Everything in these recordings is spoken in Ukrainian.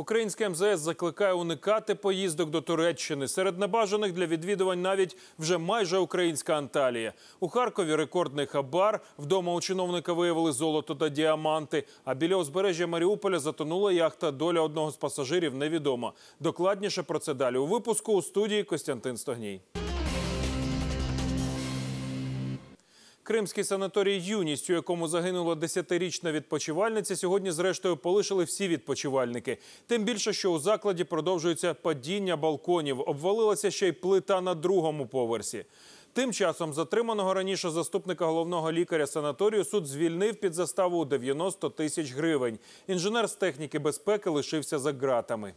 Українське МЗС закликає уникати поїздок до Туреччини. Серед небажаних для відвідувань навіть вже майже українська Анталія. У Харкові рекордний хабар. Вдома у чиновника виявили золото та діаманти. А біля узбережжя Маріуполя затонула яхта. Доля одного з пасажирів невідома. Докладніше про це далі у випуску у студії Костянтин Стогній. Кримський санаторій Юність, у якому загинула десятирічна відпочивальниця, сьогодні зрештою полишили всі відпочивальники. Тим більше, що у закладі продовжується падіння балконів. Обвалилася ще й плита на другому поверсі. Тим часом затриманого раніше заступника головного лікаря санаторію суд звільнив під заставу у 90 тисяч гривень. Інженер з техніки безпеки лишився за ґратами.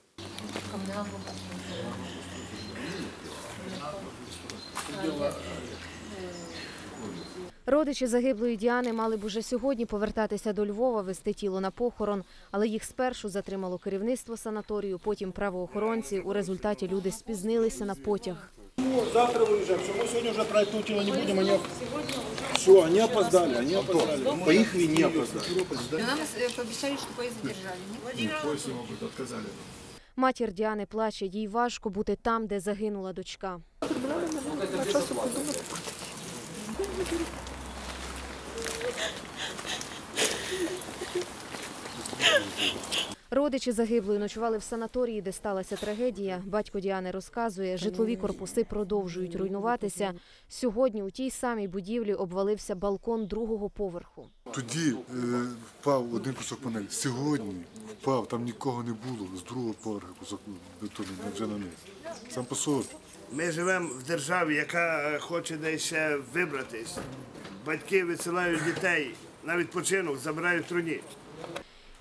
Родичі загиблої Діани мали б уже сьогодні повертатися до Львова, вести тіло на похорон, але їх спершу затримало керівництво санаторію, потім правоохоронці. У результаті люди спізнилися на потяг. Ну, завтра выезжаем. Все, мы сегодня уже про это тело не будем. Они... Все, они опоздали, они опоздали. По их вине опоздали. Но нам э, пообещали, что поезд задержали. нет? Матір Діани плаче, їй важко бути там, де загинула дочка. Родичі загиблої ночували в санаторії, де сталася трагедія. Батько Діани розказує, житлові корпуси продовжують руйнуватися. Сьогодні у тій самій будівлі обвалився балкон другого поверху. Тоді е, впав один кусок панелі. Сьогодні впав, там нікого не було. З другого поверху кусок бетону вже на низ. Сам по собі. Ми живемо в державі, яка хоче десь ще вибратись. Батьки відсилають дітей на відпочинок, забирають труні.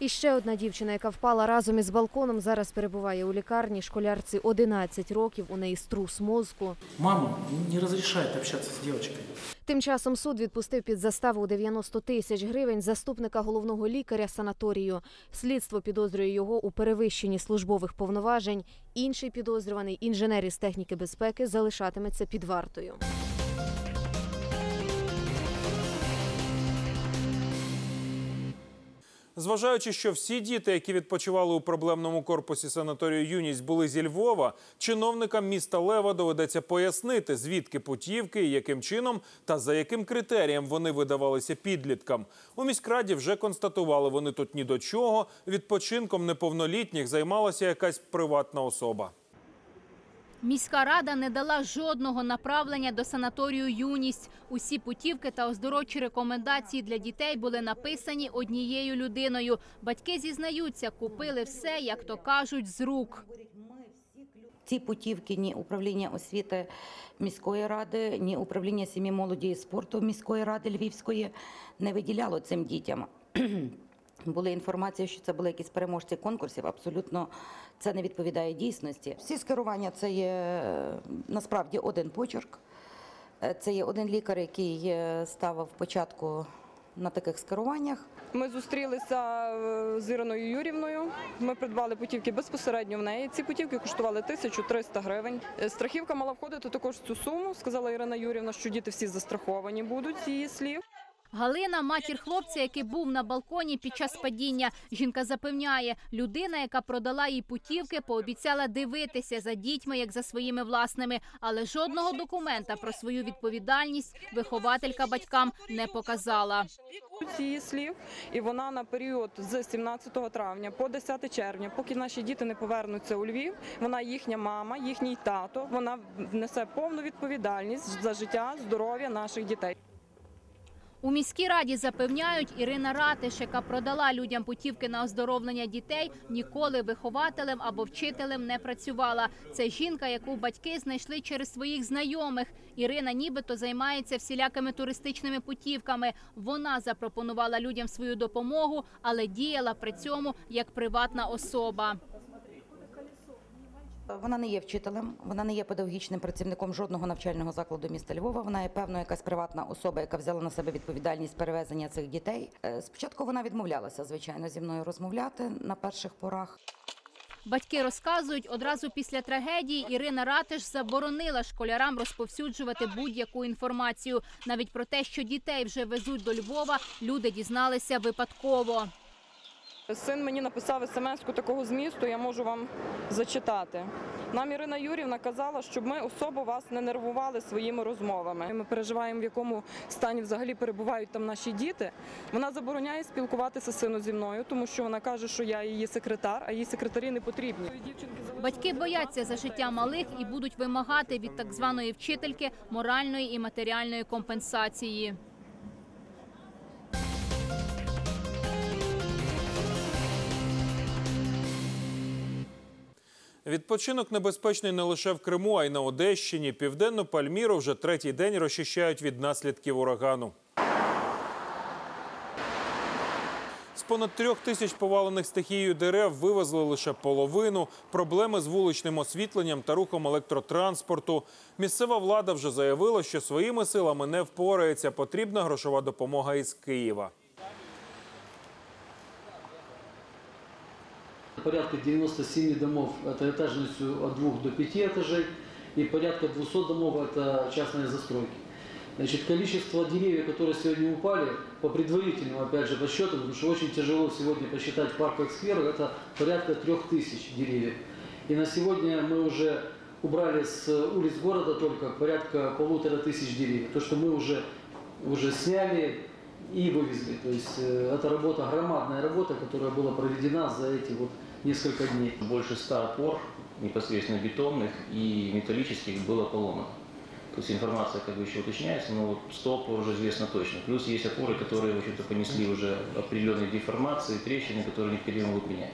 І ще одна дівчина, яка впала разом із балконом, зараз перебуває у лікарні. Школярці 11 років. У неї струс мозку. Мама не разрешает общаться с девочкой. Тим часом суд відпустив під заставу у 90 тисяч гривень заступника головного лікаря санаторію. Слідство підозрює його у перевищенні службових повноважень. Інший підозрюваний інженер із техніки безпеки залишатиметься під вартою. Зважаючи, що всі діти, які відпочивали у проблемному корпусі санаторію Юність, були зі Львова, чиновникам міста Лева доведеться пояснити, звідки путівки, і яким чином та за яким критерієм вони видавалися підліткам. У міськраді вже констатували, вони тут ні до чого. Відпочинком неповнолітніх займалася якась приватна особа. Міська рада не дала жодного направлення до санаторію Юність. Усі путівки та оздоровчі рекомендації для дітей були написані однією людиною. Батьки зізнаються, купили все, як то кажуть, з рук. Ці путівки ні управління освіти міської ради, ні управління сім'ї молоді і спорту міської ради Львівської не виділяло цим дітям. Були інформації, що це були якісь переможці конкурсів. Абсолютно це не відповідає дійсності. Всі скерування це є е, насправді один почерк. Е, Це є один лікар, який е, ставив початку на таких скеруваннях. Ми зустрілися з Іриною Юрівною. Ми придбали путівки безпосередньо в неї. Ці путівки коштували 1300 гривень. Страхівка мала входити також в цю суму. Сказала Ірина Юрівна, що діти всі застраховані будуть її слів. Галина, матір хлопця, який був на балконі під час падіння. Жінка запевняє, людина, яка продала їй путівки, пообіцяла дивитися за дітьми, як за своїми власними, але жодного документа про свою відповідальність вихователька батькам не показала. З слів, і вона на період з 17 травня по 10 червня, поки наші діти не повернуться у Львів, вона їхня мама, їхній тато. Вона несе повну відповідальність за життя, здоров'я наших дітей. У міській раді запевняють, Ірина Ратиш, яка продала людям путівки на оздоровлення дітей, ніколи вихователем або вчителем не працювала. Це жінка, яку батьки знайшли через своїх знайомих. Ірина нібито займається всілякими туристичними путівками. Вона запропонувала людям свою допомогу, але діяла при цьому як приватна особа. Вона не є вчителем, вона не є педагогічним працівником жодного навчального закладу міста Львова. Вона є певно якась приватна особа, яка взяла на себе відповідальність перевезення цих дітей. Е, Спочатку вона відмовлялася, звичайно, зі мною розмовляти на перших порах. Батьки розказують, одразу після трагедії Ірина Ратиш заборонила школярам розповсюджувати будь-яку інформацію. Навіть про те, що дітей вже везуть до Львова, люди дізналися випадково. Син мені написав смс-ку такого змісту, я можу вам зачитати. Нам Ірина Юрівна казала, щоб ми особо вас не нервували своїми розмовами. Ми переживаємо, в якому стані взагалі перебувають там наші діти. Вона забороняє спілкуватися сину зі мною, тому що вона каже, що я її секретар, а їй секретарі не потрібні. Батьки бояться за життя малих і будуть вимагати від так званої вчительки моральної і матеріальної компенсації. Відпочинок небезпечний не лише в Криму, а й на Одещині. Південну Пальміру вже третій день розчищають від наслідків урагану. З понад трьох тисяч повалених стихією дерев вивезли лише половину. Проблеми з вуличним освітленням та рухом електротранспорту. Місцева влада вже заявила, що своїми силами не впорається. Потрібна грошова допомога із Києва. Порядка 97 домов – это этажностью от 2 до 5 этажей, и порядка 200 домов – это частные застройки. Значит, количество деревьев, которые сегодня упали, по предварительным, опять же, подсчетам, потому что очень тяжело сегодня посчитать парковых скверов, это порядка 3000 деревьев. И на сегодня мы уже убрали с улиц города только порядка полутора тысяч деревьев. То, что мы уже, уже сняли и вывезли. То есть э, это работа, громадная работа, которая была проведена за эти вот несколько дней. Больше 100 опор, непосредственно бетонных и металлических, было поломано. То есть информация как бы еще уточняется, но вот 100 опор уже известно точно. Плюс есть опоры, которые, в общем-то, понесли уже определенные деформации, трещины, которые необходимо будет менять.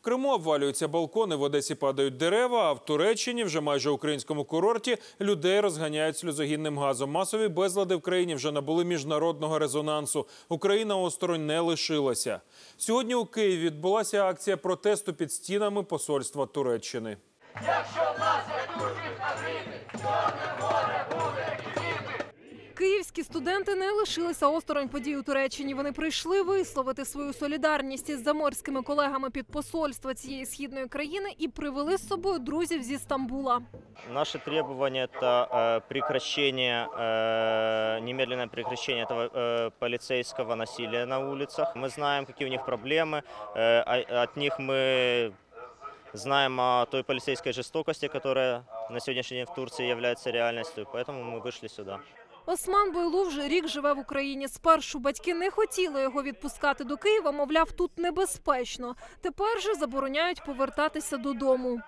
В Криму обвалюються балкони, в Одесі падають дерева, а в Туреччині, вже майже українському курорті, людей розганяють сльозогінним газом. Масові безлади в країні вже набули міжнародного резонансу. Україна осторонь не лишилася. Сьогодні у Києві відбулася акція протесту під стінами посольства Туреччини. Київські студенти не лишилися осторонь подій у Туреччині. Вони прийшли висловити свою солідарність із заморськими колегами під посольства цієї східної країни і привели з собою друзів зі Стамбула. Наши требования – это э, прекращение, э, немедленное прекращение этого э, полицейского насилия на улицах. Мы знаем, какие у них проблемы. Э, а- от них мы знаем о той полицейской жестокости, которая на сегодняшний день в Турции является реальностью. Поэтому мы вышли сюда. Осман Бойлу вже рік живе в Україні. Спершу батьки не хотіли його відпускати до Києва, мовляв, тут небезпечно. Тепер же забороняють повертатися додому.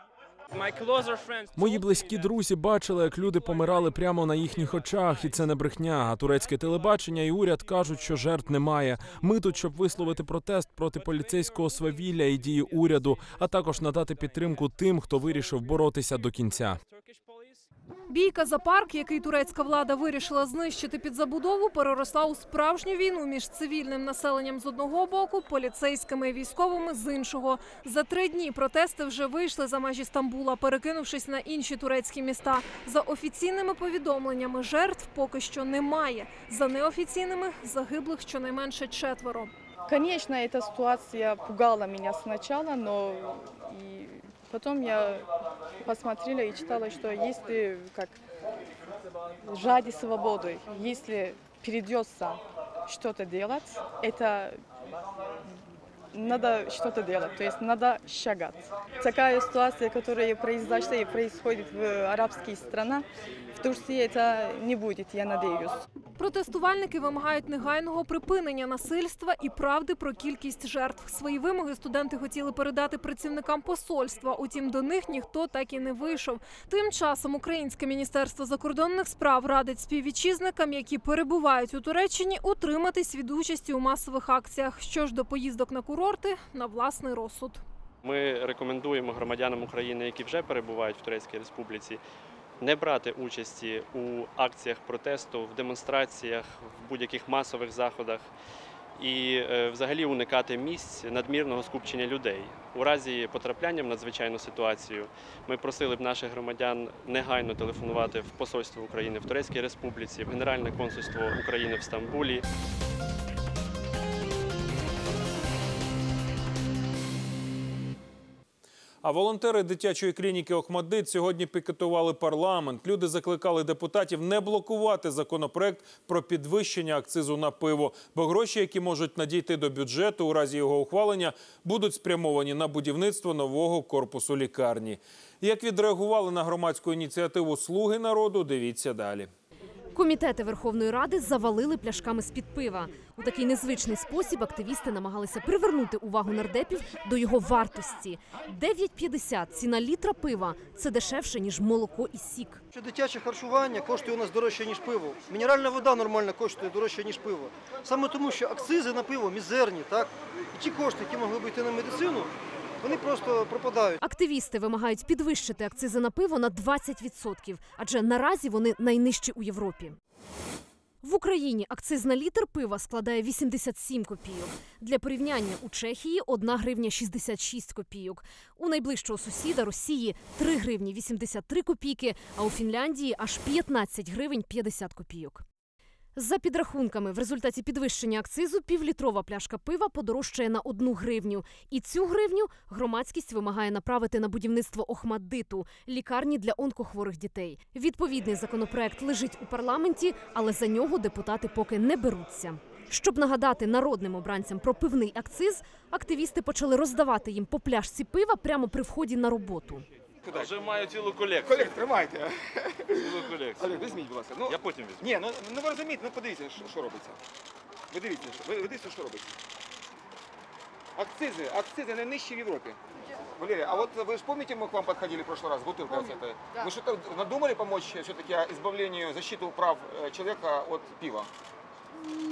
Мої близькі друзі бачили, як люди помирали прямо на їхніх очах, і це не брехня. А турецьке телебачення і уряд кажуть, що жертв немає. Ми тут, щоб висловити протест проти поліцейського свавілля і дії уряду, а також надати підтримку тим, хто вирішив боротися до кінця. Бійка за парк, який турецька влада вирішила знищити під забудову, переросла у справжню війну між цивільним населенням з одного боку, поліцейськими і військовими з іншого. За три дні протести вже вийшли за межі Стамбула, перекинувшись на інші турецькі міста. За офіційними повідомленнями жертв поки що немає. За неофіційними загиблих щонайменше четверо. Конечно, эта ситуация пугала меня но и потом я посмотрела и читала, что если как жади свободы, если придется что-то делать, это надо что-то делать, то есть надо шагать. Такая ситуация, которая произошла и происходит в арабских странах, в Турции не будет, я надеюсь. Протестувальники вимагають негайного припинення насильства і правди про кількість жертв. Свої вимоги студенти хотіли передати працівникам посольства. Утім, до них ніхто так і не вийшов. Тим часом Українське міністерство закордонних справ радить співвітчизникам, які перебувають у Туреччині, утриматись від участі у масових акціях. Що ж до поїздок на курорти на власний розсуд. Ми рекомендуємо громадянам України, які вже перебувають в Турецькій Республіці, не брати участі у акціях протесту, в демонстраціях, в будь-яких масових заходах і е, взагалі уникати місць надмірного скупчення людей. У разі потрапляння в надзвичайну ситуацію ми просили б наших громадян негайно телефонувати в посольство України в Турецькій Республіці, в Генеральне консульство України в Стамбулі. А волонтери дитячої клініки Охмадит сьогодні пікетували парламент. Люди закликали депутатів не блокувати законопроект про підвищення акцизу на пиво, бо гроші, які можуть надійти до бюджету у разі його ухвалення, будуть спрямовані на будівництво нового корпусу лікарні. Як відреагували на громадську ініціативу Слуги народу, дивіться далі. Комітети Верховної Ради завалили пляшками з-під пива. У такий незвичний спосіб активісти намагалися привернути увагу нардепів до його вартості. 9,50 ціна літра пива – це дешевше, ніж молоко і сік. Що дитяче харчування коштує у нас дорожче, ніж пиво. Мінеральна вода нормально коштує дорожче, ніж пиво. Саме тому, що акцизи на пиво мізерні, так? І ті кошти, які могли б йти на медицину, вони просто пропадають. Активісти вимагають підвищити акцизи на пиво на 20%, адже наразі вони найнижчі у Європі. В Україні акциз на літр пива складає 87 копійок. Для порівняння у Чехії 1 гривня 66 копійок. У найближчого сусіда Росії 3 гривні 83 копійки, а у Фінляндії аж 15 гривень 50 копійок. За підрахунками, в результаті підвищення акцизу півлітрова пляшка пива подорожчає на одну гривню. І цю гривню громадськість вимагає направити на будівництво Охмаддиту – лікарні для онкохворих дітей. Відповідний законопроект лежить у парламенті, але за нього депутати поки не беруться. Щоб нагадати народним обранцям про пивний акциз, активісти почали роздавати їм по пляшці пива прямо при вході на роботу. Вже маю цілу колекцію. Колег, тримайте. Цілу колекцію. Олег, візьміть, будь ласка. Ну, Я потім візьму. Ні, ну, ну ви розумієте, ну подивіться, що, що робиться. Ви дивіться, що- ви, ви дивіться, що робиться. Акцизи, акцизи найнижчі в Європі. Валерия, а вот вы же помните, мы к вам подходили в прошлый раз, бутылка с этой? Вы что-то надумали помочь все-таки избавлению, защиту прав э, человека от пива?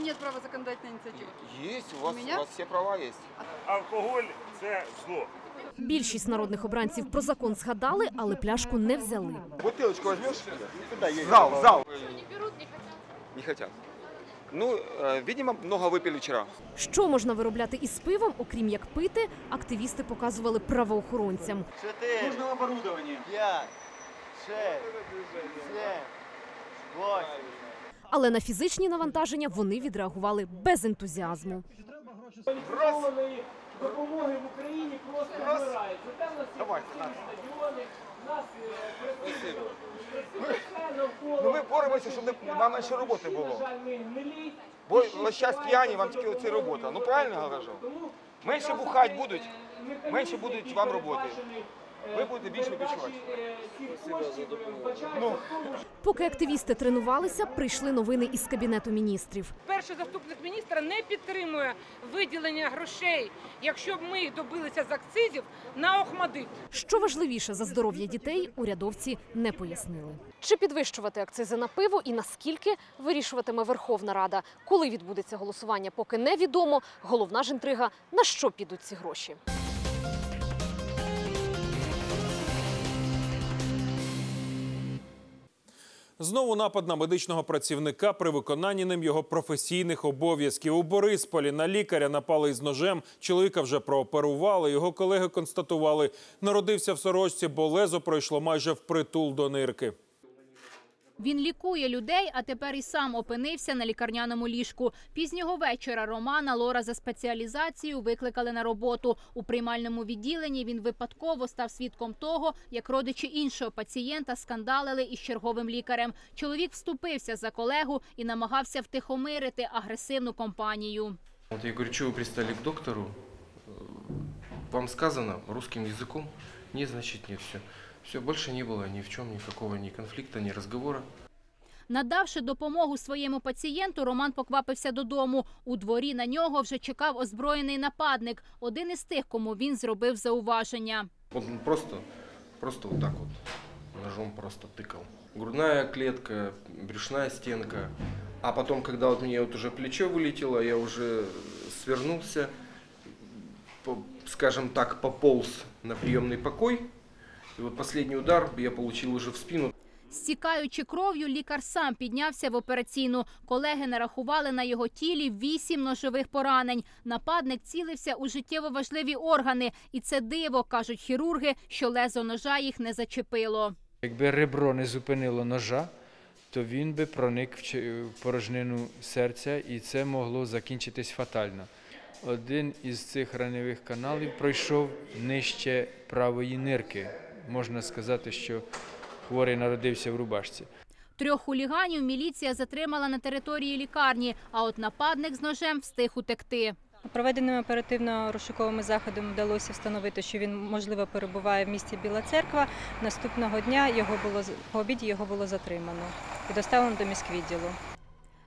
Нет права законодательной инициативы. Есть, у вас, У меня? у вас все права есть. Алкоголь це зло. Більшість народних обранців про закон згадали, але пляшку не взяли. Бутылочку возьмешь? Зал, зал. Не хотят. Ну, э, видимо, много выпили вчера. Що можна виробляти із пивом, окрім як пити, активісти показували правоохоронцям. Нужно оборудование. Пять, шесть, семь, восемь. Але на фізичні навантаження вони відреагували без ентузіазму. Кваліфікованої допомоги в Україні просто вмирають. Зате в нас є стадіони, в нас Ну ми боремося, щоб не- вам менше роботи було. на жаль, ми гнилі. Бо ось час п'яні, вам тільки оці робота. Ну правильно я кажу? Менше бухать будуть, менше будуть вам роботи. Ви будете більше відпочивати. Ну, Поки активісти тренувалися, прийшли новини із кабінету міністрів. Перший заступник міністра не підтримує виділення грошей, якщо б ми їх добилися з акцизів на Охмадит. Що важливіше за здоров'я дітей, урядовці не пояснили. Чи підвищувати акцизи на пиво і наскільки вирішуватиме Верховна Рада, коли відбудеться голосування, поки невідомо. Головна ж інтрига на що підуть ці гроші. Знову напад на медичного працівника при виконанні ним його професійних обов'язків. У Борисполі на лікаря напали із ножем. Чоловіка вже прооперували. Його колеги констатували, народився в сорочці, бо лезо пройшло майже впритул до нирки. Він лікує людей, а тепер і сам опинився на лікарняному ліжку. Пізнього вечора Романа Лора за спеціалізацією викликали на роботу. У приймальному відділенні він випадково став свідком того, як родичі іншого пацієнта скандалили із черговим лікарем. Чоловік вступився за колегу і намагався втихомирити агресивну компанію. Вот я говорю, что вы пристали к доктору? Э, Вам сказано русским языком? Нет, значит нет, все. Все, больше не было ни в чем никакого ни конфликта, ни разговора. Надавши допомогу своєму пацієнту, Роман поквапився додому. У дворі на нього вже чекав озброєний нападник. Один із тих, кому він зробив зауваження. Он просто, просто вот так вот ножом просто тыкал. Грудная клетка, брюшная стенка. А потом, когда вот мне вот уже плечо вылетело, я уже свернулся, по- скажем так, пополз на приемный покой. И вот последний удар я получил уже в спину. Стікаючи кров'ю, лікар сам піднявся в операційну. Колеги нарахували на його тілі вісім ножових поранень. Нападник цілився у життєво важливі органи. І це диво, кажуть хірурги, що лезо ножа їх не зачепило. Якби ребро не зупинило ножа, то він би проник в в порожнину серця, і це могло закінчитись фатально. один із цих раневих каналів пройшов нижче правої нирки. Можна сказати, що хворий народився в рубашці. Трьох хуліганів міліція затримала на території лікарні, а от нападник з ножем встиг утекти. Проведеними оперативно-розшуковими заходами вдалося встановити, що він можливо перебуває в місті Біла Церква. Наступного дня його було з- по обіді його було затримано і доставлено до міськвідділу.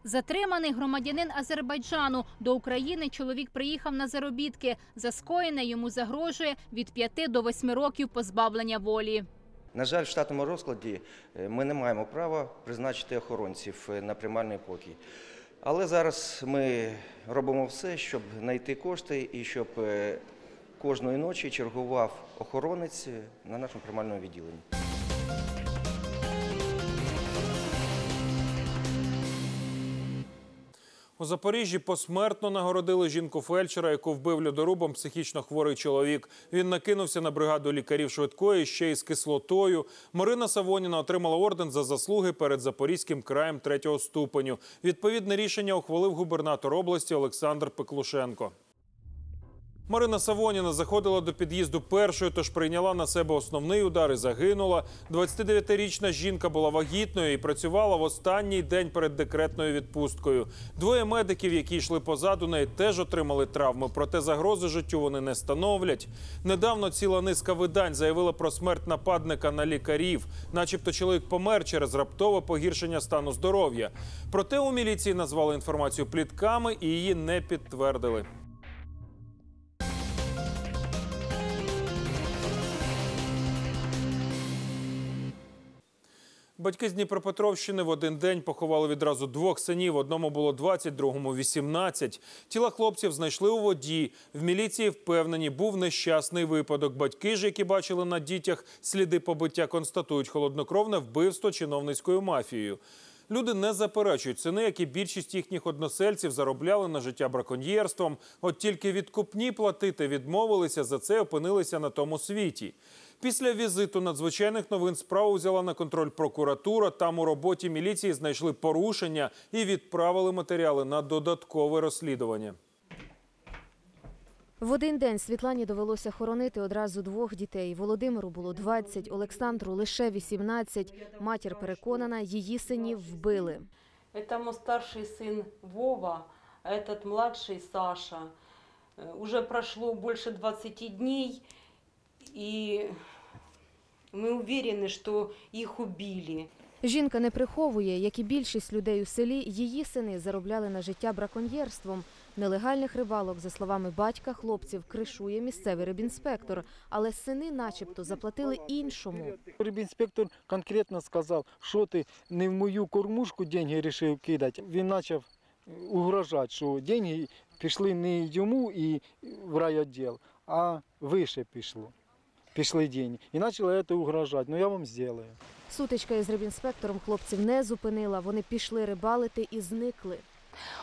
Затриманий громадянин Азербайджану. До України чоловік приїхав на заробітки. За скоєне йому загрожує від 5 до 8 років позбавлення волі. На жаль, в штатному розкладі е, ми не маємо права призначити охоронців е, на приймальний покій. Але зараз ми робимо все, щоб знайти кошти і щоб е, кожної ночі чергував охоронець на нашому приймальному відділенні. У Запоріжжі посмертно нагородили жінку фельдшера, яку вбив льодорубом психічно хворий чоловік. Він накинувся на бригаду лікарів швидкої ще й з кислотою. Марина Савоніна отримала орден за заслуги перед Запорізьким краєм третього ступеню. Відповідне рішення ухвалив губернатор області Олександр Пеклушенко. Марина Савоніна заходила до під'їзду першою, тож прийняла на себе основний удар і загинула. 29-річна жінка була вагітною і працювала в останній день перед декретною відпусткою. Двоє медиків, які йшли позаду неї, теж отримали травми, проте загрози життю вони не становлять. Недавно ціла низка видань заявила про смерть нападника на лікарів, начебто чоловік помер через раптове погіршення стану здоров'я. Проте у міліції назвали інформацію плітками і її не підтвердили. Батьки з Дніпропетровщини в один день поховали відразу двох синів. Одному було 20, другому 18. Тіла хлопців знайшли у воді. В міліції впевнені, був нещасний випадок. Батьки ж, які бачили на дітях сліди побиття, констатують холоднокровне вбивство чиновницькою мафією. Люди не заперечують сини, як і більшість їхніх односельців заробляли на життя браконьєрством. От тільки відкупні платити відмовилися за це, опинилися на тому світі. Після візиту надзвичайних новин справу взяла на контроль прокуратура. Там у роботі міліції знайшли порушення і відправили матеріали на додаткове розслідування. В один день Світлані довелося хоронити одразу двох дітей. Володимиру було 20, Олександру лише 18. Матір переконана, її синів вбили. Это мой старший сын Вова, а этот младший Саша. Э, Уже прошло больше 20 дней, и мы уверены, что их убили. Жінка не приховує, як і більшість людей у селі, її сини заробляли на життя браконьєрством. Нелегальних рибалок, за словами батька хлопців, кришує місцевий рибінспектор, але сини начебто заплатили іншому. Рибінспектор конкретно сказав, що ти не в мою кормушку деньги вирішив кидати. Він почав угрожати, що деньги пішли не йому і в райвідділ, а вище пішло. Пішли деньги. І почали це угрожати. Ну я вам зроблю. Сутичка із рибінспектором хлопців не зупинила. Вони пішли рибалити і зникли.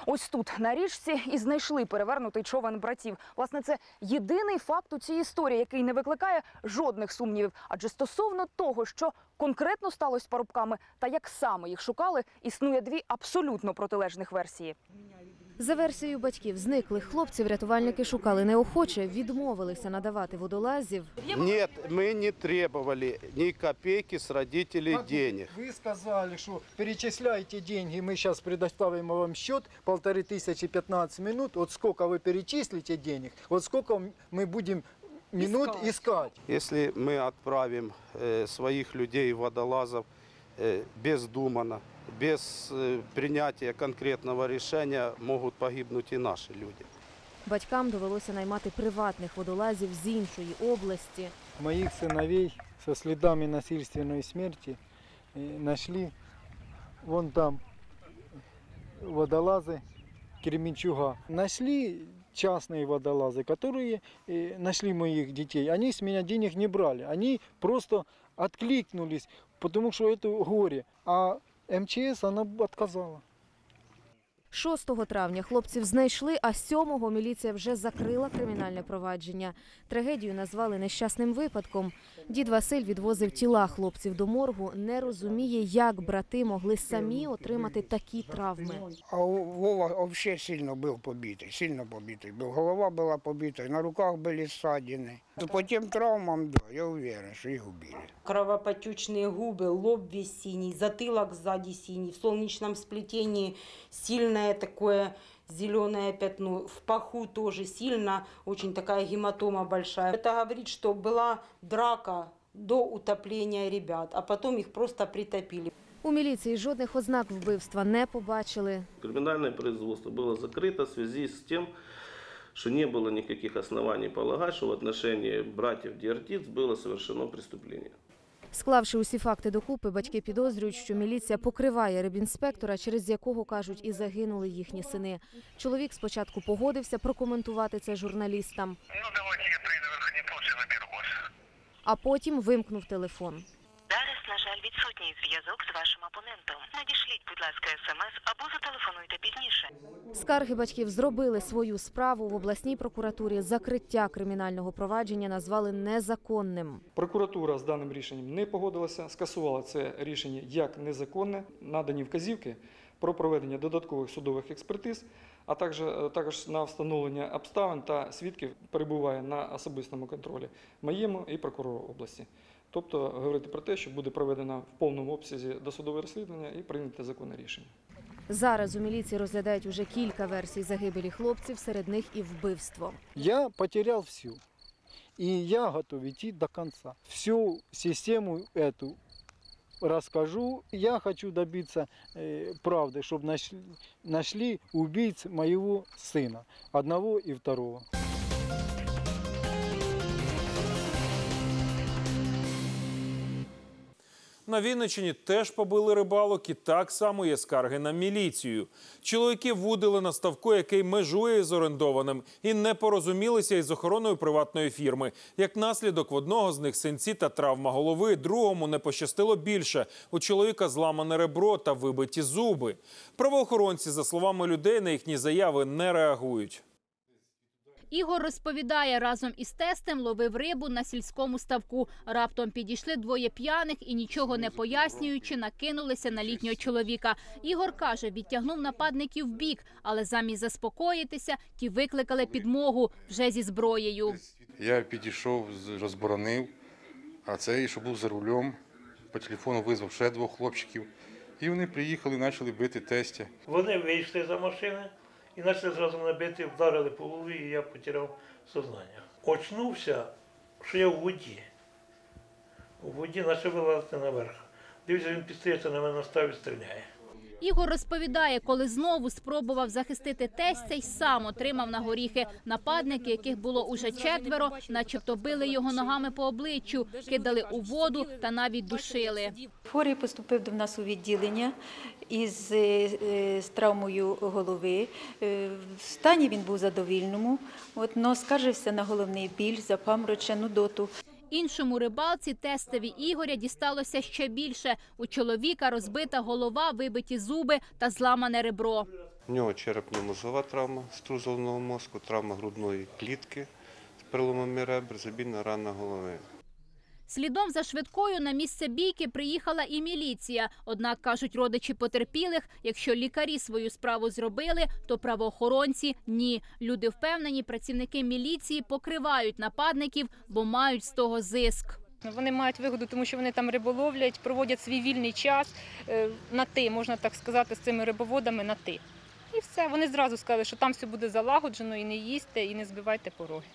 Ось тут на річці і знайшли перевернутий човен братів. Власне, це єдиний факт у цій історії, який не викликає жодних сумнівів. Адже стосовно того, що конкретно сталося з парубками та як саме їх шукали, існує дві абсолютно протилежних версії. За версією батьків, зниклих хлопців рятувальники шукали неохоче, відмовилися надавати водолазів. Нет, мы не требовали ни копейки с родителей денег. Вы сказали, что перечисляйте деньги, мы сейчас предоставим вам счет, полторы тысячи 15 минут. Вот сколько вы перечислите денег, вот сколько мы будем минут искать. Если мы отправим э, своих людей, водолазов, э, бездуманно, без э, принятия конкретного решения, могут погибнуть и наши люди. Батькам довелося наймати приватних водолазів з іншої області. Моих сыновей со следами насильственной смерти э, нашли вон там водолазы Кременчуга. Нашли частные водолазы, которые э, нашли моих детей. Они с меня денег не брали. Они просто откликнулись, потому что это горе. А МЧС, она отказала. 6 травня хлопців знайшли, а 7-го міліція вже закрила кримінальне провадження. Трагедію назвали нещасним випадком. Дід Василь відвозив тіла хлопців до моргу, не розуміє, як брати могли самі отримати такі травми. А у- Вова вообще сильно был побитый, сильно побитый был. Голова была побита, на руках были ссадины. По тем травмам, да, я уверен, что их убили. Кровопотечные губы, лоб весь синий, затылок сзади синий, в солнечном сплетении сильное такое зеленое пятно, в паху тоже сильно, очень такая гематома большая. Это говорит, что была драка до утопления ребят, а потом их просто притопили. У міліції жодних ознак вбивства не побачили. Криминальное производство было закрыто в связи с тем, что не было никаких оснований полагать, что в отношении братьев Диартиц было совершено преступление. Склавши усі факти докупи, батьки підозрюють, що міліція покриває рибінспектора, через якого кажуть, і загинули їхні сини. Чоловік спочатку погодився прокоментувати це журналістам. А потім вимкнув телефон. Відсутній зв'язок з вашим абонентом. Надішліть, будь ласка, смс або зателефонуйте пізніше. Скарги батьків зробили свою справу в обласній прокуратурі. Закриття кримінального провадження назвали незаконним. Прокуратура з даним рішенням не погодилася, скасувала це рішення як незаконне, надані вказівки про проведення додаткових судових експертиз, а також, також на встановлення обставин та свідків перебуває на особистому контролі моєму і прокурору області. Тобто говорити про те, що буде проведено в повному обсязі досудове розслідування і прийняте законне рішення. Зараз у міліції розглядають уже кілька версій загибелі хлопців, серед них і вбивство. Я потерял всю. И я готов идти до конца. Всю систему эту расскажу. Я хочу добиться э, правды, чтобы нашли, нашли убийц моего сына, одного и второго. На Вінниччині теж побили рибалок і так само є скарги на міліцію. Чоловіки вудили на ставку, який межує з орендованим, і не порозумілися із охороною приватної фірми. Як наслідок, в одного з них синці та травма голови, другому не пощастило більше. У чоловіка зламане ребро та вибиті зуби. Правоохоронці, за словами людей, на їхні заяви не реагують. Ігор розповідає, разом із тестем ловив рибу на сільському ставку. Раптом підійшли двоє п'яних і нічого не пояснюючи, накинулися на літнього чоловіка. Ігор каже, відтягнув нападників в бік, але замість заспокоїтися, ті викликали підмогу вже зі зброєю. Я підійшов, з- розборонив, а цей, що був за рулем, по телефону визвав ще двох хлопчиків. І вони приїхали почали бити тестя. Вони вийшли за машини і почали зразу мене бити, вдарили по голові, і я потеряв сознання. Очнувся, що я в воді. У воді почав вилазити наверх. Дивіться, він підстається на мене ставить, стріляє. Ігор розповідає, коли знову спробував захистити тестя й сам отримав на горіхи. Нападники, яких було уже четверо, начебто били його ногами по обличчю, кидали у воду та навіть душили. Хворий поступив до нас у відділення із е, е, з травмою голови. Е, В стані він був задовільному, от, но скаржився на головний біль, запаморочену доту. Іншому рибалці тестові Ігоря дісталося ще більше. У чоловіка розбита голова, вибиті зуби та зламане ребро. У нього черепно-мозгова травма струзованого мозку, травма грудної клітки з переломами ребр, забійна рана голови. Слідом за швидкою на місце бійки приїхала і міліція. Однак, кажуть родичі потерпілих, якщо лікарі свою справу зробили, то правоохоронці – ні. Люди впевнені, працівники міліції покривають нападників, бо мають з того зиск. Вони мають вигоду, тому що вони там риболовлять, проводять свій вільний час е, на ти, можна так сказати, з цими рибоводами на ти. І все. Вони зразу сказали, що там все буде залагоджено і не їсти, і не збивайте пороги.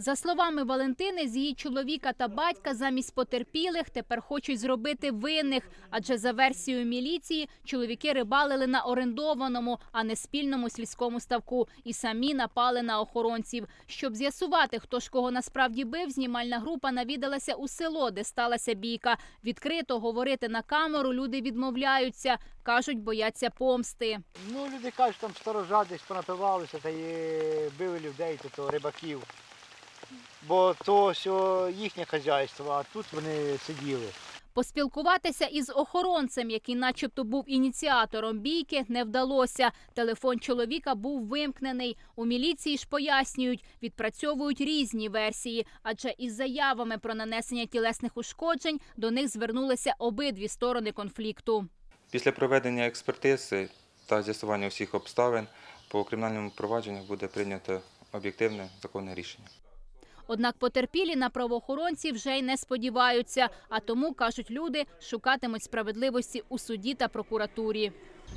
За словами Валентини, з її чоловіка та батька замість потерпілих тепер хочуть зробити винних, адже за версією міліції чоловіки рибалили на орендованому, а не спільному сільському ставку, і самі напали на охоронців. Щоб з'ясувати, хто ж кого насправді бив, знімальна група навідалася у село, де сталася бійка. Відкрито говорити на камеру люди відмовляються, кажуть, бояться помсти. Ну, люди кажуть, там сторожа десь понапивалися та й били людей, то, то рибаків. Бо то все їхнє хазяйство, а тут вони сиділи. Поспілкуватися із охоронцем, який, начебто, був ініціатором бійки, не вдалося. Телефон чоловіка був вимкнений. У міліції ж пояснюють, відпрацьовують різні версії, адже із заявами про нанесення тілесних ушкоджень до них звернулися обидві сторони конфлікту. Після проведення експертизи та з'ясування всіх обставин по кримінальному провадженню буде прийнято об'єктивне законне рішення. Однак потерпілі на правоохоронців вже й не сподіваються. А тому кажуть люди, шукатимуть справедливості у суді та прокуратурі.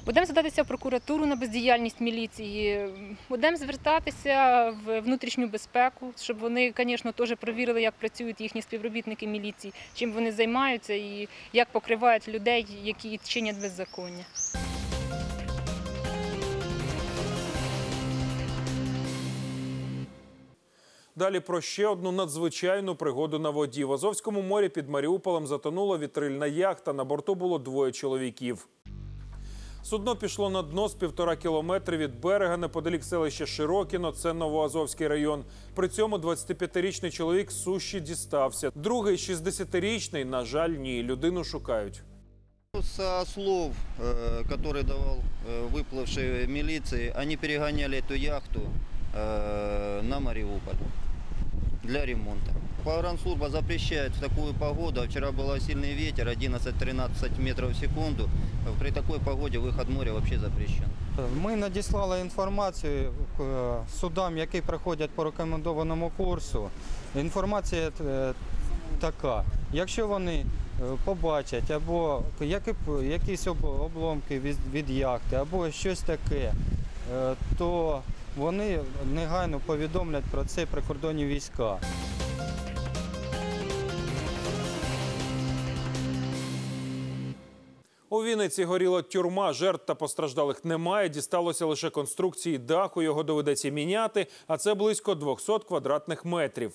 Будемо звертатися в прокуратуру на бездіяльність міліції. Будемо звертатися в внутрішню безпеку, щоб вони, звісно, теж перевірили, як працюють їхні співробітники міліції, чим вони займаються і як покривають людей, які чинять беззаконня. Далі про ще одну надзвичайну пригоду на воді. В Азовському морі під Маріуполем затонула вітрильна яхта. На борту було двоє чоловіків. Судно пішло на дно з півтора кілометри від берега неподалік селища Широкіно, це Новоазовський район. При цьому 25-річний чоловік з суші дістався. Другий 60-річний, на жаль, ні. Людину шукають. Со слов, э, которые давал э, выплывшей милиции, они перегоняли эту яхту э, на Мариуполь для ремонта. Погранслужба запрещает в такую погоду, а вчера был сильный ветер, 11-13 метров в секунду. При такой погоде выход в море вообще запрещен. Ми надіслали інформацію е, судам, які проходять по рекомендованому курсу. Інформація е, така. Якщо вони е, побачать або які- якісь об- обломки від, від яхти, або щось таке, е, то вони негайно повідомлять про це прикордонні війська. У Вінниці горіла тюрма, жертв та постраждалих немає. Дісталося лише конструкції даху. Його доведеться міняти, а це близько 200 квадратних метрів.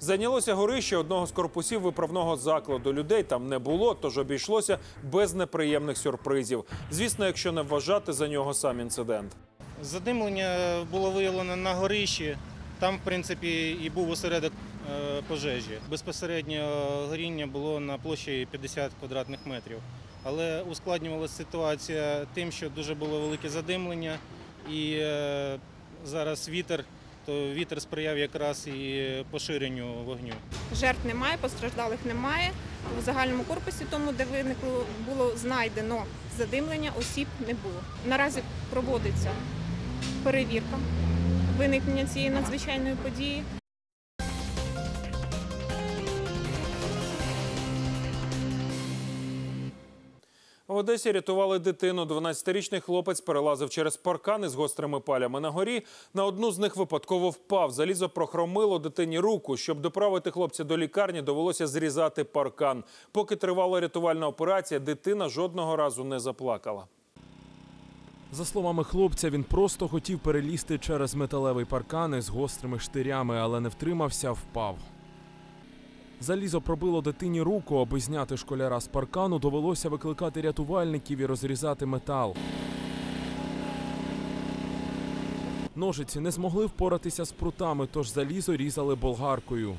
Зайнялося горище одного з корпусів виправного закладу. Людей там не було, тож обійшлося без неприємних сюрпризів. Звісно, якщо не вважати за нього сам інцидент. Задимлення було виявлено на горищі. Там, в принципі, і був осередок е, пожежі. Безпосередньо горіння було на площі 50 квадратних метрів. Але ускладнювалася ситуація тим, що дуже було велике задимлення, і е, зараз вітер, то вітер сприяв якраз і поширенню вогню. Жертв немає, постраждалих немає. У загальному корпусі, тому де виникло було знайдено задимлення, осіб не було. Наразі проводиться перевірка виникнення цієї надзвичайної події. В Одесі рятували дитину. 12-річний хлопець перелазив через паркани з гострими палями на горі. На одну з них випадково впав. Залізо прохромило дитині руку. Щоб доправити хлопця до лікарні, довелося зрізати паркан. Поки тривала рятувальна операція, дитина жодного разу не заплакала. За словами хлопця, він просто хотів перелізти через металевий паркан із гострими штирями, але не втримався, впав. Залізо пробило дитині руку, аби зняти школяра з паркану, довелося викликати рятувальників і розрізати метал. Ножиці не змогли впоратися з прутами, тож залізо різали болгаркою.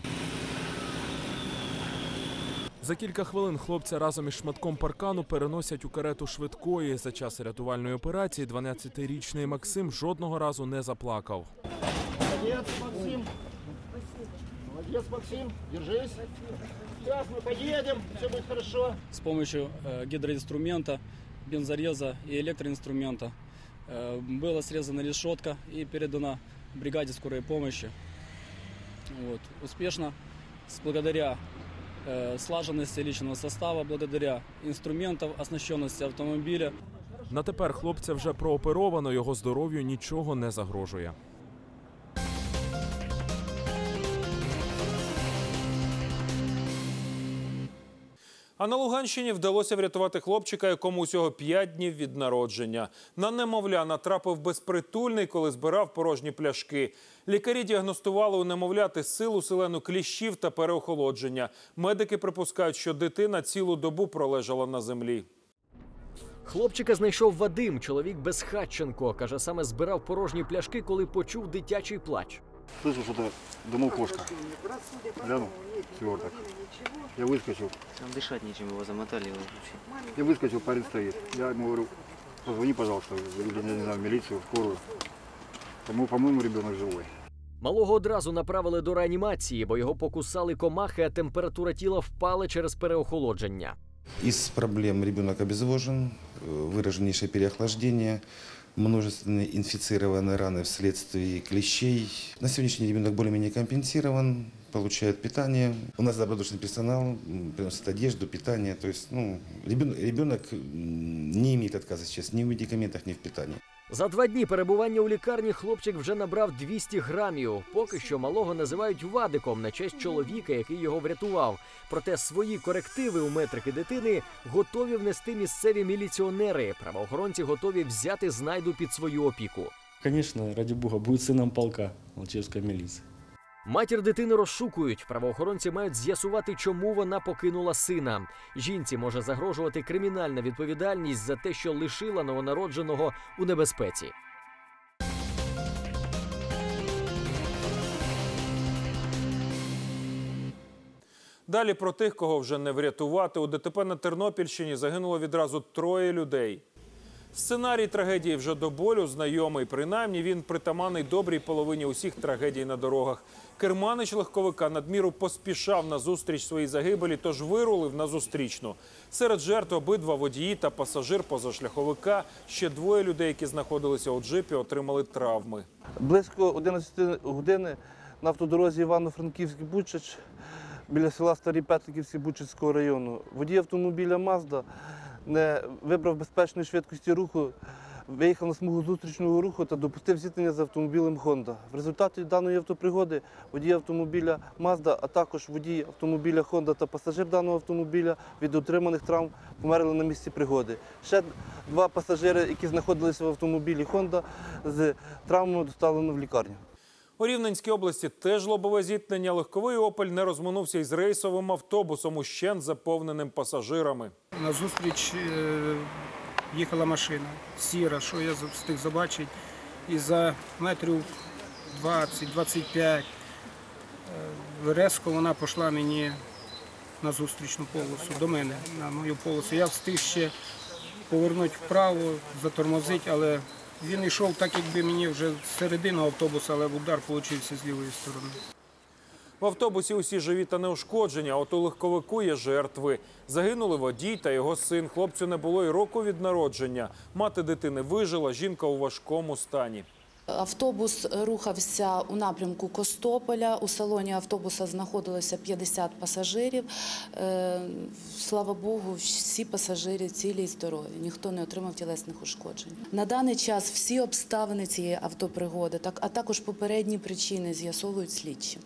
За кілька хвилин хлопця разом із шматком паркану переносять у карету швидкої. За час рятувальної операції 12-річний Максим жодного разу не заплакав. Молодец, Максим. Молодец, Максим. Держись. Сейчас мы поедем, все будет хорошо. С помощью э, гидроинструмента, бензореза и электроинструмента э, была срезана решетка и передана бригаде скорой помощи. Вот. Успешно, с благодаря э, лічного составу благодаря інструментам, оснащеності автомобіля. На тепер хлопця вже прооперовано, його здоров'ю нічого не загрожує. А на Луганщині вдалося врятувати хлопчика, якому усього 5 днів від народження. На немовля натрапив безпритульний, коли збирав порожні пляшки. Лікарі діагностували у немовляти силу селену кліщів та переохолодження. Медики припускають, що дитина цілу добу пролежала на землі. Хлопчика знайшов Вадим, чоловік безхатченко. Каже, саме збирав порожні пляшки, коли почув дитячий плач. Слышу, что-то домой кошка. Глянул, сверток. Я выскочил. Там дышать нечем, его замотали его вообще. Я выскочил, парень стоит. Я ему говорю, позвони, пожалуйста, или, я не знаю, в милицию, в скорую. Тому, по-моему, ребенок живой. Малого одразу направили до реанімації, бо його покусали комахи, а температура тіла впала через переохолодження. Из проблем ребенок обезвожен, э, выраженнейшее переохлаждение, множественные инфицированные раны вследствие клещей. На сегодняшний день ребенок более-менее компенсирован, получает питание. У нас добродушный персонал, м, приносит одежду, питание. То есть ну, ребенок, ребенок м, не имеет отказа сейчас ни в медикаментах, ни в питании. За два дні перебування у лікарні хлопчик вже набрав 200 грамів. Поки що малого називають вадиком на честь чоловіка, який його врятував. Проте свої корективи у метрики дитини готові внести місцеві міліціонери. Правоохоронці готові взяти знайду під свою опіку. Звісно, раді бога, буде сином полка Алчевской милиции. Матір дитини розшукують. Правоохоронці мають з'ясувати, чому вона покинула сина. Жінці може загрожувати кримінальна відповідальність за те, що лишила новонародженого у небезпеці. Далі про тих, кого вже не врятувати. У ДТП на Тернопільщині загинуло відразу троє людей. Сценарій трагедії вже до болю знайомий. Принаймні він притаманний добрій половині усіх трагедій на дорогах. Керманич легковика надміру поспішав на зустріч своїй загибелі, тож вирулив на зустрічну. Серед жертв обидва водії та пасажир позашляховика. Ще двоє людей, які знаходилися у джипі, отримали травми. Близько 11 години на автодорозі Івано-Франківський Бучач біля села Старі Петриківці Бучацького району. Водій автомобіля Мазда не вибрав безпечної швидкості руху, виїхав на смугу зустрічного руху та допустив зіткнення з автомобілем Honda. В результаті даної автопригоди водій автомобіля Mazda, а також водій автомобіля Honda та пасажир даного автомобіля від отриманих травм померли на місці пригоди. Ще два пасажири, які знаходилися в автомобілі Honda, з травмами доставлено в лікарню. У Рівненській області теж лобове зіткнення. Легковий «Опель» не розминувся із рейсовим автобусом, ущен заповненим пасажирами. На зустріч е, їхала сіра, що я встиг побачити. І за метрів 20-25 е, резко вона пішла мені на зустрічну полосу, до мене, на мою полосу. Я встиг ще повернути вправо, затормозити, але він йшов так, якби мені вже середину автобуса, але удар получився з лівої сторони. В автобусі усі живі та неушкоджені, а от у легковику є жертви. Загинули водій та його син. Хлопцю не було й року від народження. Мати дитини вижила, жінка у важкому стані. Автобус рухався у напрямку Костополя. У салоні автобуса знаходилося 50 пасажирів. Е, Слава Богу, всі пасажири цілі і здорові. Ніхто не отримав тілесних ушкоджень. На даний час всі обставини цієї автопригоди, а також попередні причини з'ясовують слідчі.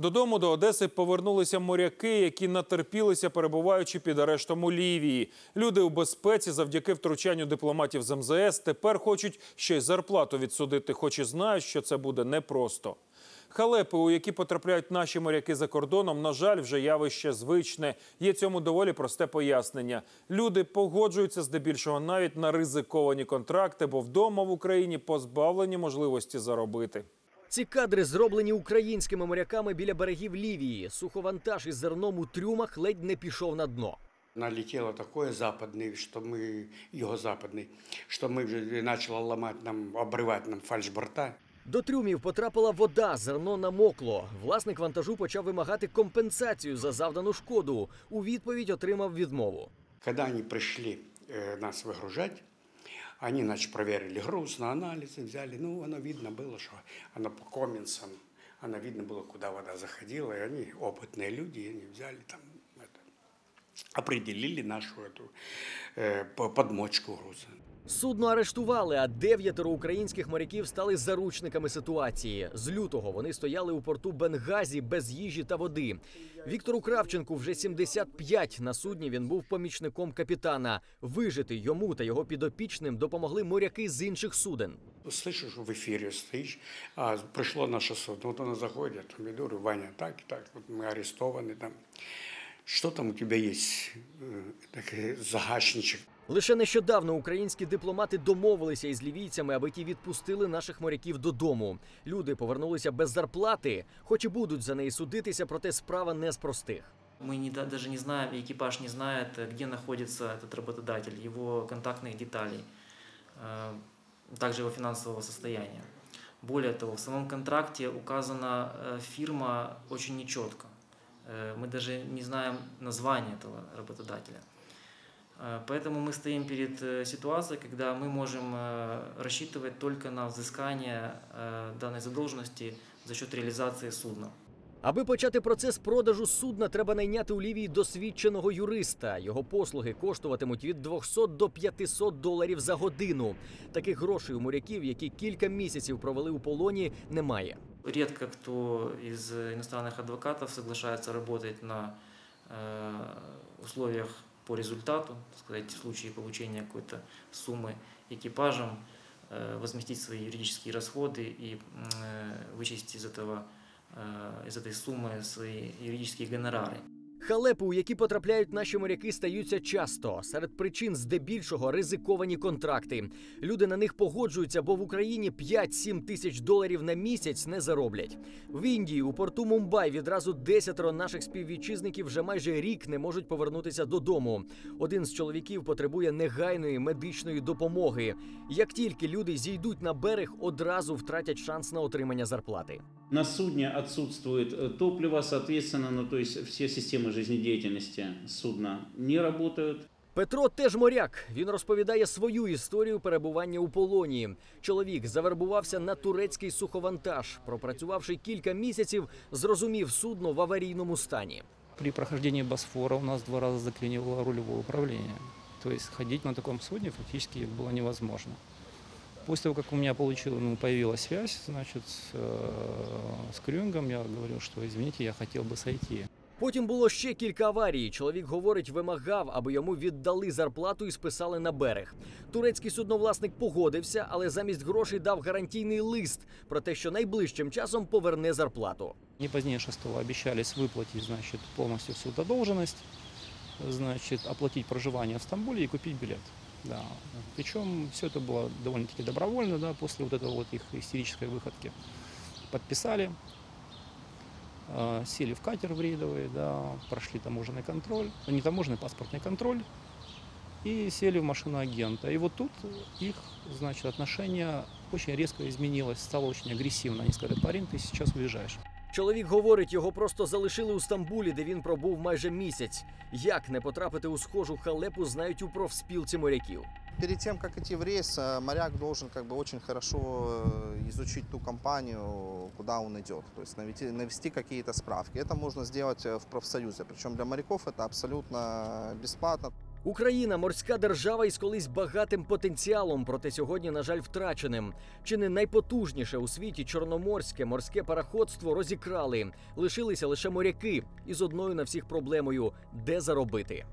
Додому до Одеси повернулися моряки, які натерпілися, перебуваючи під арештом у Лівії. Люди у безпеці завдяки втручанню дипломатів з МЗС тепер хочуть ще й зарплату відсудити, хоч і знають, що це буде непросто. Халепи, у які потрапляють наші моряки за кордоном, на жаль, вже явище звичне. Є цьому доволі просте пояснення. Люди погоджуються здебільшого навіть на ризиковані контракти, бо вдома в Україні позбавлені можливості заробити. Ці кадри зроблені українськими моряками біля берегів Лівії. Суховантаж із зерном у трюмах ледь не пішов на дно. налетело такое западный, что мы, его западный, что мы уже начало ломать нам, обрывать нам фальшборта. До трюмів потрапила вода, зерно намокло. Власник вантажу почав вимагати компенсацію за завдану шкоду. У відповідь отримав відмову. Когда они пришли э, нас выгружать, они, значит, проверили груз на анализы, взяли, ну, оно видно было, что оно по коминсам, оно видно было, куда вода заходила, и они опытные люди, и они взяли там, это, определили нашу эту э, по- подмочку груза. Судно арештували, а дев'ятеро українських моряків стали заручниками ситуації. З лютого вони стояли у порту Бенгазі без їжі та води. Віктору Кравченку вже 75. На судні він був помічником капітана. Вижити йому та його підопічним допомогли моряки з інших суден. Слышишь, в эфире стоишь, а пришло наше судно, вот оно заходит, там, я говорю, Ваня, так и так, вот мы арестованы там. Что там у тебя есть? Э, Такой загашничек. Лише нещодавно українські дипломати домовилися із лівійцями, аби ті відпустили наших моряків додому. Люди повернулися без зарплати, хоч і будуть за неї судитися, проте справа не з простих. Мы не, да- даже не знаем, и экипаж не знает, э, где находится этот работодатель, его контактных деталей, э, также его финансового состояния. Более того, в самом контракте указана э, фирма очень нечетко. Э, Мы даже не знаем название этого работодателя. Э, Поэтому мы стоим перед э, ситуацией, когда мы можем э, рассчитывать только на взыскание э, данной задолженности за счет реализации судна. Аби почати процес продажу судна, треба найняти у Лівії досвідченого юриста. Його послуги коштуватимуть від 200 до 500 доларів за годину. Таких грошей у моряків, які кілька місяців провели у полоні, немає. Редко кто из иностранных адвокатов соглашается работать на э, условиях по результату, так сказать, в случае получения какой-то суммы экипажем, э, возместить свои юридические расходы и э, вычесть из, этого, э, из этой суммы свои юридические гонорары. Халепи, у які потрапляють наші моряки, стаються часто. Серед причин здебільшого ризиковані контракти. Люди на них погоджуються, бо в Україні 5-7 тисяч доларів на місяць не зароблять. В Індії у порту Мумбай відразу десятеро наших співвітчизників вже майже рік не можуть повернутися додому. Один з чоловіків потребує негайної медичної допомоги. Як тільки люди зійдуть на берег, одразу втратять шанс на отримання зарплати. На судне отсутствует э, топливо, соответственно, ну, то есть все системы жизнедеятельности судна не работают. Петро теж моряк. Він розповідає свою історію перебування у полоні. Чоловік завербувався на турецький суховантаж. Пропрацювавши кілька місяців, зрозумів судно в аварійному стані. При прохождении Босфора у нас два раза заклинило рулевое управление. То есть ходить на таком судне фактически было невозможно. После того, как у меня получил, ну, появилась связь, значит, с, э, с Крюнгом, я говорю, что, извините, я хотел бы сойти. Потім було ще кілька аварій. Чоловік говорить, вимагав, аби йому віддали зарплату і списали на берег. Турецький судновласник погодився, але замість грошей дав гарантійний лист про те, що найближчим часом поверне зарплату. Не позднее 6 обещались выплатить, значит, полностью всю задолженность, значит, оплатить проживание в Стамбуле и купить билет. Да. Причем все это было довольно-таки добровольно, да, после вот этой вот их истерической выходки. Подписали, э, сели в катер в рейдовый, да, прошли таможенный контроль, ну, не таможенный, паспортный контроль, и сели в машину агента. И вот тут их, значит, отношение очень резко изменилось, стало очень агрессивно. Они сказали, парень, ты сейчас уезжаешь. Чоловік говорить, його просто залишили у Стамбулі, де він пробув майже місяць. Як не потрапити у схожу халепу, знають у профспілці моряків. Перед тем, как идти в рейс, э, моряк должен как бы очень хорошо э, изучить ту компанию, куда он идет, то есть навести, навести какие-то справки. Это можно сделать э, в профсоюзе, причем для моряков это абсолютно бесплатно. Україна морська держава із колись багатим потенціалом, проте сьогодні, на жаль, втраченим. Чи не найпотужніше у світі чорноморське морське пароходство розікрали. Лишилися лише моряки із одною на всіх проблемою де заробити.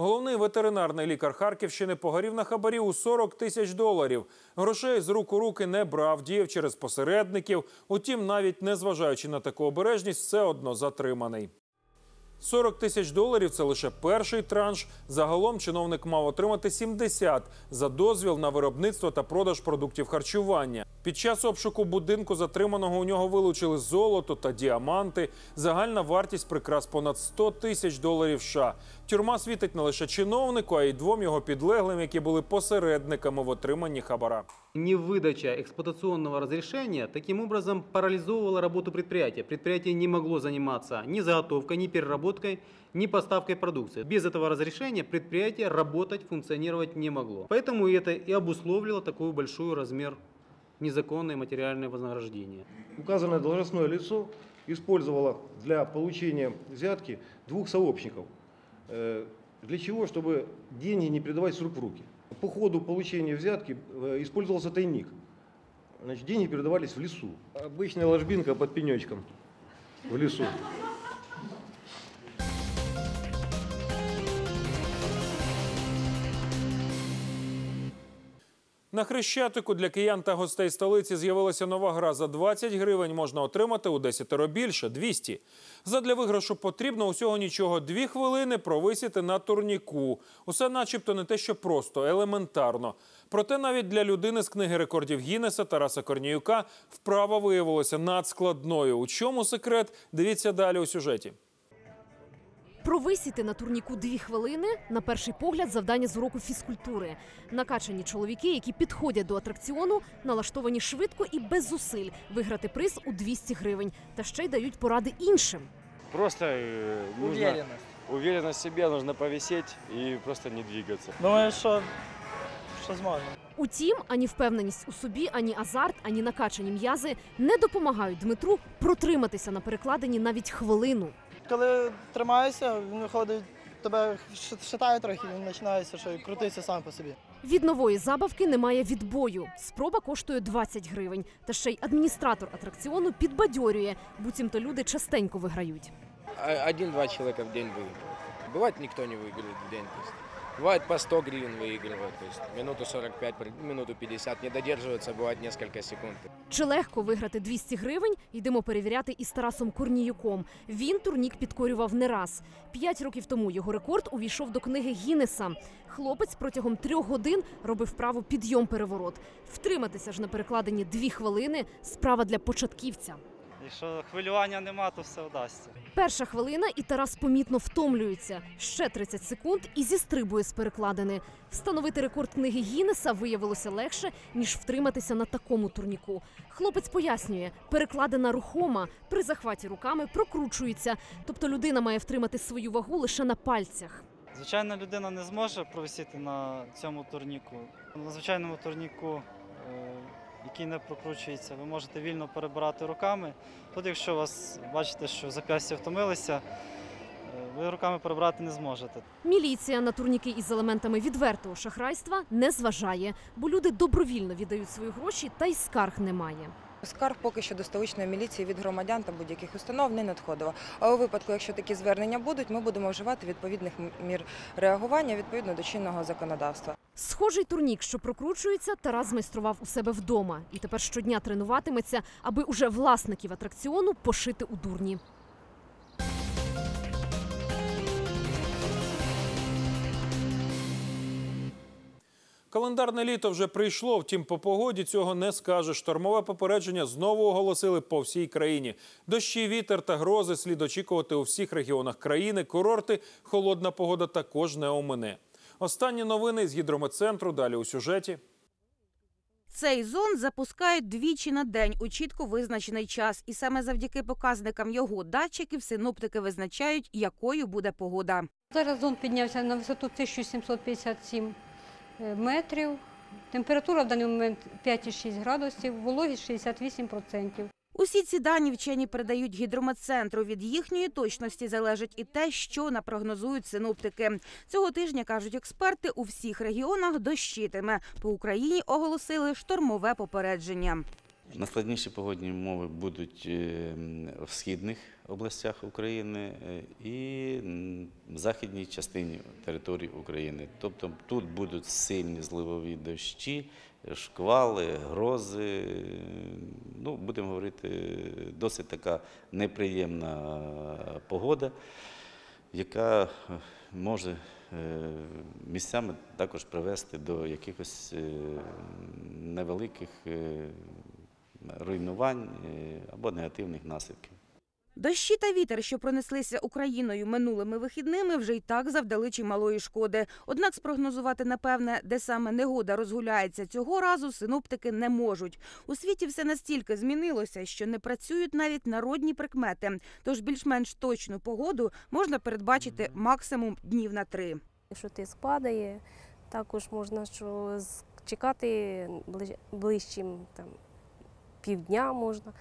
Головний ветеринарний лікар Харківщини погорів на хабарі у 40 тисяч доларів. Грошей з рук у руки не брав, діяв через посередників. Утім, навіть незважаючи на таку обережність, все одно затриманий. 40 тисяч доларів це лише перший транш. Загалом чиновник мав отримати 70 за дозвіл на виробництво та продаж продуктів харчування. Під час обшуку будинку затриманого у нього вилучили золото та діаманти. Загальна вартість прикрас понад 100 тисяч доларів. США. Тюрма світить не лише чиновнику, а й двом його підлеглим, які були посередниками в отриманні хабара. Невыдача эксплуатационного разрешения таким образом парализовывала работу предприятия. Предприятие не могло заниматься ни заготовкой, ни переработкой, ни поставкой продукции. Без этого разрешения предприятие работать, функционировать не могло. Поэтому это и обусловило такой большой размер незаконное материальное вознаграждение. Указанное должностное лицо использовало для получения взятки двух сообщников. Э, Для чего? Чтобы деньги не передавать с рук в руки. По ходу получения взятки э, использовался тайник. Значит, деньги передавались в лесу. Обычная ложбинка под пенечком в лесу. На Хрещатику для киян та гостей столиці з'явилася нова гра. За 20 гривень можна отримати у 10 більше – 200. Задля виграшу потрібно усього нічого. Дві хвилини провисіти на турніку. Усе начебто не те, що просто, елементарно. Проте навіть для людини з книги рекордів Гіннеса Тараса Корніюка вправа виявилася надскладною. У чому секрет? Дивіться далі у сюжеті. Провисіти на турніку дві хвилини на перший погляд завдання з уроку фізкультури. Накачані чоловіки, які підходять до атракціону, налаштовані швидко і без зусиль виграти приз у 200 гривень, та ще й дають поради іншим. Просто э, нужно... Уверенность. Уверенность в себе, нужно повисеть и просто не двигаться. Думаю, що, що зможемо. Утім, ані впевненість у собі, ані азарт, ані накачані м'язи не допомагають Дмитру протриматися на перекладині навіть хвилину Коли тримаєшся, він виходить, тебе шатає трохи, він починається, що крутиться сам по собі. Від нової забавки немає відбою. Спроба коштує 20 гривень. Та ще й адміністратор атракціону підбадьорює, буцімто люди частенько виграють. Один-два человека в день выигрывают. Бывает, никто не выигрывает в день. То есть, бывает по 100 гривен выигрывают. То есть, минуту 45, минуту 50 не додерживаются, бывает несколько секунд. Чи легко виграти 200 гривень? Йдемо перевіряти із Тарасом Корніюком. Він турнік підкорював не раз. П'ять років тому його рекорд увійшов до книги Гіннеса. Хлопець протягом трьох годин робив вправу підйом-переворот. Втриматися ж на перекладині дві хвилини справа для початківця. Якщо хвилювання нема, то все вдасться. Перша хвилина, і Тарас помітно втомлюється. Ще 30 секунд і зістрибує з перекладини. Встановити рекорд книги Гіннеса виявилося легше, ніж втриматися на такому турніку. Хлопець пояснює, перекладина рухома при захваті руками прокручується, тобто людина має втримати свою вагу лише на пальцях. Звичайна людина не зможе провисіти на цьому турніку. На звичайному турніку, е, який не прокручується, ви можете вільно перебирати руками. Тут, якщо вас бачите, що зап'ястя втомилися, е, ви руками перебрати не зможете. Міліція на турніки із елементами відвертого шахрайства не зважає, бо люди добровільно віддають свої гроші, та й скарг немає. Скарг поки що до столичної міліції від громадян та будь-яких установ не надходило. А у випадку, якщо такі звернення будуть, ми будемо вживати відповідних мір реагування відповідно до чинного законодавства. Схожий турнік, що прокручується, Тарас змайстрував у себе вдома і тепер щодня тренуватиметься, аби уже власників атракціону пошити у дурні. Календарне літо вже прийшло, втім по погоді цього не скажеш. Штормове попередження знову оголосили по всій країні. Дощі, вітер та грози слід очікувати у всіх регіонах країни. Курорти, холодна погода також не омине. Останні новини з гідрометцентру далі у сюжеті. Цей зон запускають двічі на день у чітко визначений час, і саме завдяки показникам його датчиків синоптики визначають, якою буде погода. Зараз зон піднявся на висоту 1757 метрів. Температура в даний момент 5,6 градусів, вологість 68%. Усі ці дані вчені передають гідрометцентру. Від їхньої точності залежить і те, що напрогнозують синоптики. Цього тижня кажуть експерти, у всіх регіонах дощитиме. По Україні оголосили штормове попередження. Найскладніші погодні умови будуть е, в східних областях України е, і західній частині території України. Тобто тут будуть сильні зливові дощі, шквали, грози. Ну, будемо говорити, досить така неприємна погода, яка е, може е, місцями також привести до якихось невеликих руйнувань або негативних наслідків. Дощі та вітер, що пронеслися Україною минулими вихідними, вже й так завдали чималої шкоди. Однак спрогнозувати напевне, де саме негода розгуляється цього разу, синоптики не можуть. У світі все настільки змінилося, що не працюють навіть народні прикмети. Тож більш-менш точну погоду можна передбачити максимум днів на три. Якщо тиск падає, також можна що чекати ближ- ближчим там, півдня можна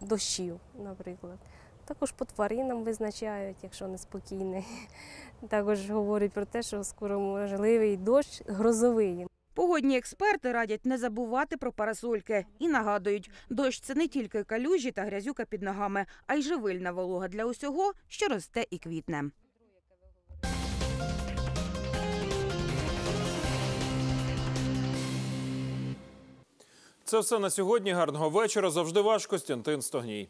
дощів, наприклад. Також по тваринам визначають, якщо неспокійний. Також говорять про те, що скоро можливий дощ грозовий. Погодні експерти радять не забувати про парасольки і нагадують, дощ це не тільки калюжі та грязюка під ногами, а й живильна волога для усього, що росте і квітне. Це все на сьогодні. Гарного вечора. Завжди ваш Костянтин Стогній.